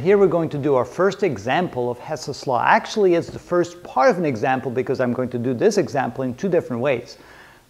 Here we're going to do our first example of Hess's law. Actually, it's the first part of an example because I'm going to do this example in two different ways.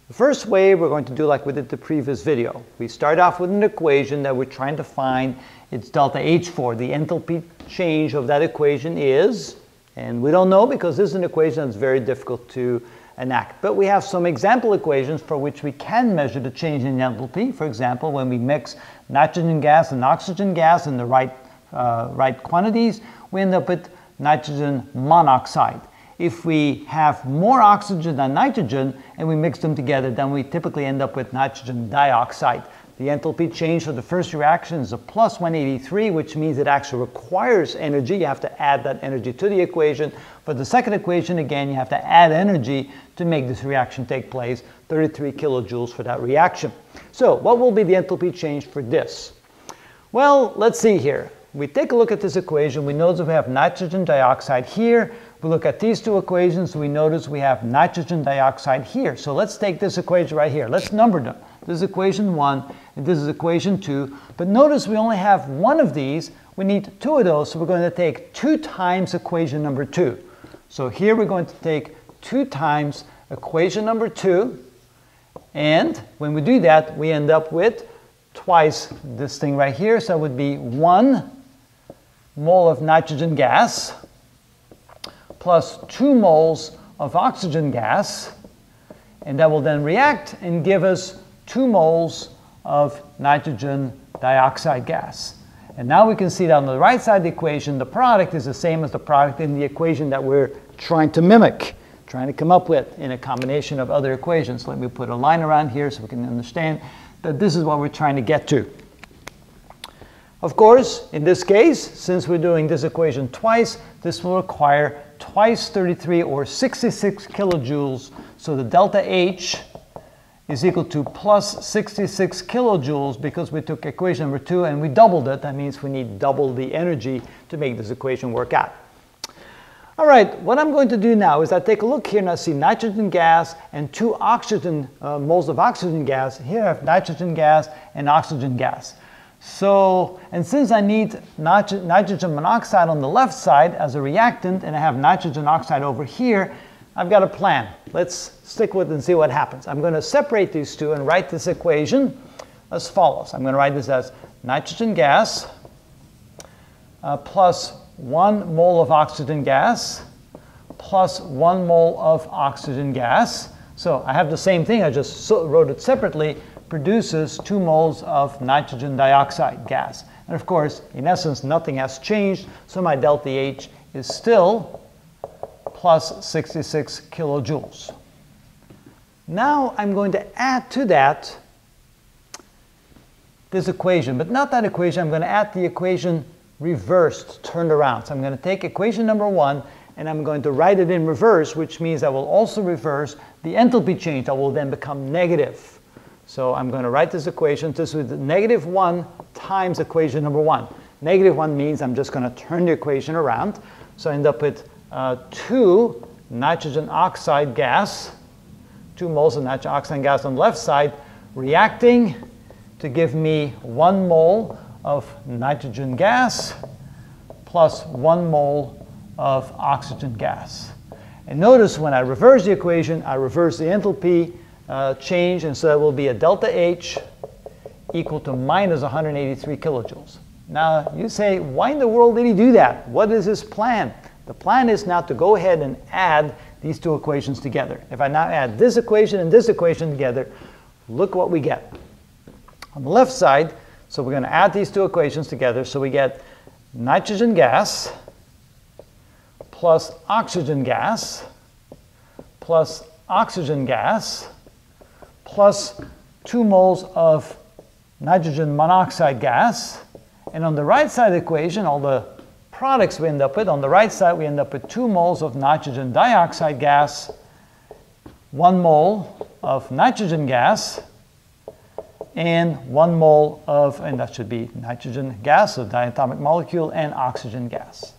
The first way we're going to do like we did the previous video. We start off with an equation that we're trying to find its delta H for. The enthalpy change of that equation is, and we don't know because this is an equation that's very difficult to enact. But we have some example equations for which we can measure the change in enthalpy. For example, when we mix nitrogen gas and oxygen gas in the right uh, right quantities, we end up with nitrogen monoxide. If we have more oxygen than nitrogen and we mix them together, then we typically end up with nitrogen dioxide. The enthalpy change for the first reaction is a plus 183, which means it actually requires energy. You have to add that energy to the equation. For the second equation, again, you have to add energy to make this reaction take place, 33 kilojoules for that reaction. So what will be the enthalpy change for this? Well, let's see here we take a look at this equation, we notice we have nitrogen dioxide here. We look at these two equations, we notice we have nitrogen dioxide here. So let's take this equation right here. Let's number them. This is equation 1, and this is equation 2. But notice we only have one of these. We need two of those, so we're going to take 2 times equation number 2. So here we're going to take 2 times equation number 2. And when we do that, we end up with twice this thing right here. So it would be 1 mole of nitrogen gas plus 2 moles of oxygen gas, and that will then react and give us 2 moles of nitrogen dioxide gas. And now we can see that on the right side of the equation, the product is the same as the product in the equation that we're trying to mimic, trying to come up with in a combination of other equations. Let me put a line around here so we can understand that this is what we're trying to get to. Of course, in this case, since we're doing this equation twice, this will require twice 33 or 66 kilojoules. So the delta H is equal to plus 66 kilojoules because we took equation number two and we doubled it. That means we need double the energy to make this equation work out. All right, what I'm going to do now is I take a look here and I see nitrogen gas and two oxygen uh, moles of oxygen gas. Here I have nitrogen gas and oxygen gas. So, and since I need nitrogen monoxide on the left side as a reactant and I have nitrogen oxide over here, I've got a plan. Let's stick with it and see what happens. I'm going to separate these two and write this equation as follows. I'm going to write this as nitrogen gas uh, plus 1 mole of oxygen gas plus 1 mole of oxygen gas. So I have the same thing, I just wrote it separately produces 2 moles of nitrogen dioxide gas. And of course, in essence, nothing has changed, so my delta H is still plus 66 kilojoules. Now I'm going to add to that this equation, but not that equation, I'm going to add the equation reversed, turned around. So I'm going to take equation number one and I'm going to write it in reverse, which means I will also reverse the enthalpy change that will then become negative. So I'm going to write this equation. This is negative 1 times equation number 1. Negative 1 means I'm just going to turn the equation around. So I end up with uh, 2 nitrogen oxide gas, 2 moles of nitrogen oxide gas on the left side, reacting to give me 1 mole of nitrogen gas plus 1 mole of oxygen gas. And notice when I reverse the equation, I reverse the enthalpy uh, change, and so it will be a delta H equal to minus 183 kilojoules. Now, you say, why in the world did he do that? What is his plan? The plan is now to go ahead and add these two equations together. If I now add this equation and this equation together, look what we get. On the left side, so we're going to add these two equations together, so we get nitrogen gas plus oxygen gas plus oxygen gas plus 2 moles of nitrogen monoxide gas. And on the right side equation, all the products we end up with, on the right side we end up with 2 moles of nitrogen dioxide gas, 1 mole of nitrogen gas, and 1 mole of, and that should be nitrogen gas, a diatomic molecule, and oxygen gas.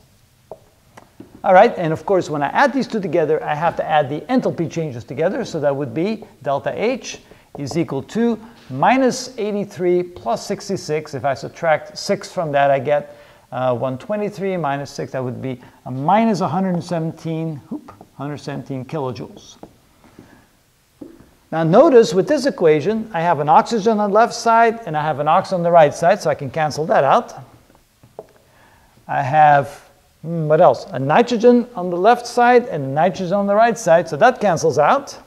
All right, and of course, when I add these two together, I have to add the enthalpy changes together. So that would be delta H is equal to minus 83 plus 66. If I subtract 6 from that, I get Uh, 123 minus 6, that would be a minus 117, whoop, 117 kilojoules. Now notice with this equation, I have an oxygen on the left side and I have an oxygen on the right side, so I can cancel that out. I have, hmm, what else? A nitrogen on the left side and nitrogen on the right side, so that cancels out.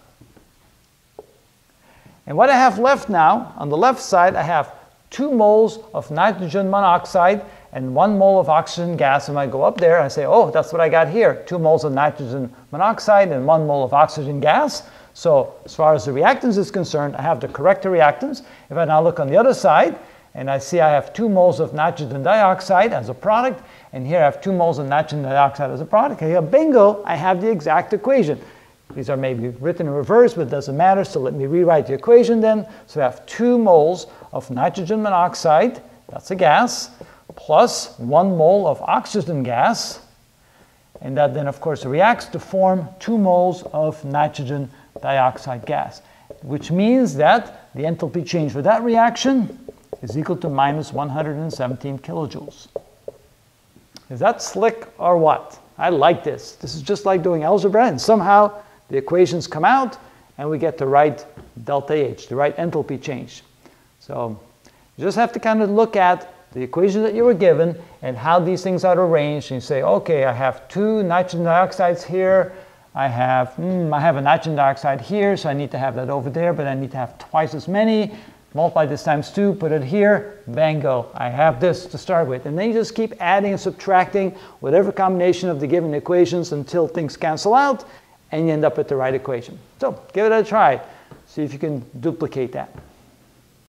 And what I have left now, on the left side, I have 2 moles of nitrogen monoxide and 1 mole of oxygen gas. And I go up there, I say, oh, that's what I got here. 2 moles of nitrogen monoxide and 1 mole of oxygen gas. So as far as the reactants is concerned, I have the correct reactants. If I now look on the other side, and I see I have 2 moles of nitrogen dioxide as a product, and here I have 2 moles of nitrogen dioxide as a product, here, bingo, I have the exact equation. These are maybe written in reverse, but it doesn't matter, so let me rewrite the equation then. So I have 2 moles of nitrogen monoxide, that's a gas, plus 1 mole of oxygen gas, and that then of course reacts to form 2 moles of nitrogen dioxide gas, which means that the enthalpy change for that reaction is equal to minus 117 kilojoules. Is that slick or what? I like this. This is just like doing algebra, and somehow the equations come out, and we get the right delta H, the right enthalpy change. So you just have to kind of look at the equation that you were given and how these things are arranged, and you say, okay, I have two nitrogen dioxides here, I have, mm, I have a nitrogen dioxide here, so I need to have that over there, but I need to have twice as many. Multiply this times 2, put it here, bango, I have this to start with. And then you just keep adding and subtracting whatever combination of the given equations until things cancel out, and you end up with the right equation. So give it a try. See if you can duplicate that.